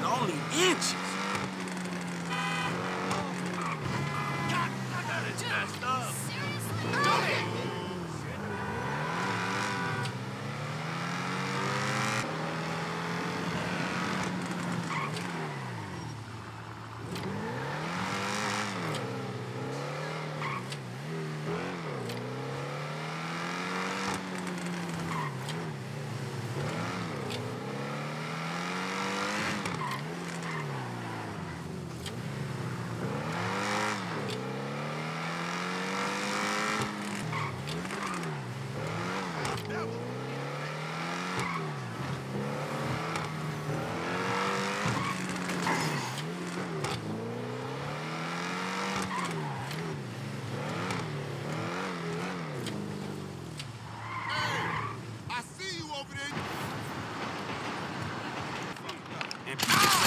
only inches. And